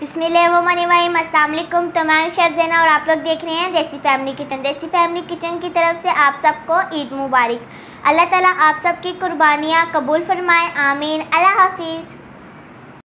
बिस्मिल्लाहिर्रहमानिर्रहीम। असलम तमाम तो मैं शेफ जैना और आप लोग देख रहे हैं Desi family kitchen. Desi family kitchen की तरफ़ से आप सबको ईद मुबारक। अल्लाह ताला आप सबकी कुर्बानियाँ कबूल फरमाए, आमीन। अल्लाह हाफिज़।